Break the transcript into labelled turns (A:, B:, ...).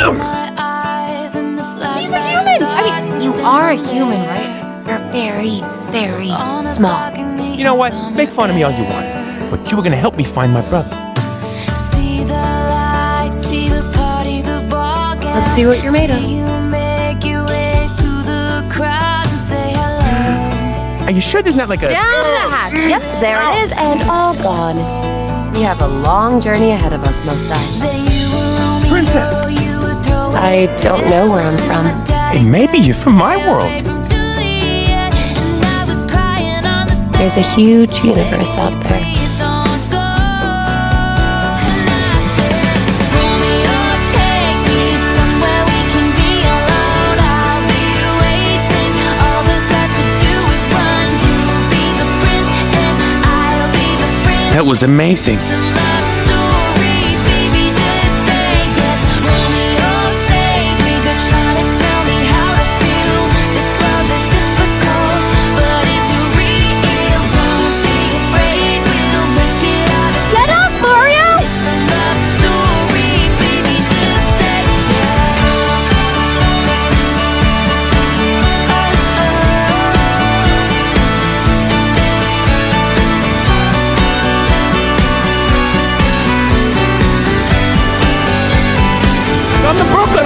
A: He's a human! I mean, you are a human, right? You're very, very small.
B: You know what? Make fun of me all you want, but you were gonna help me find my brother.
A: Let's see what you're made of.
B: Are you sure there's not like a...
A: Down the hatch. Yep, there it is, and all gone. We have a long journey ahead of us, Mustache.
C: Then you were Romeo,
B: Princess.
C: you would throw
A: I don't know where I'm from.
B: Hey, maybe you're from my world.
C: From Juliet, and I was crying on the stage.
A: There's a huge universe out there.
B: That was amazing.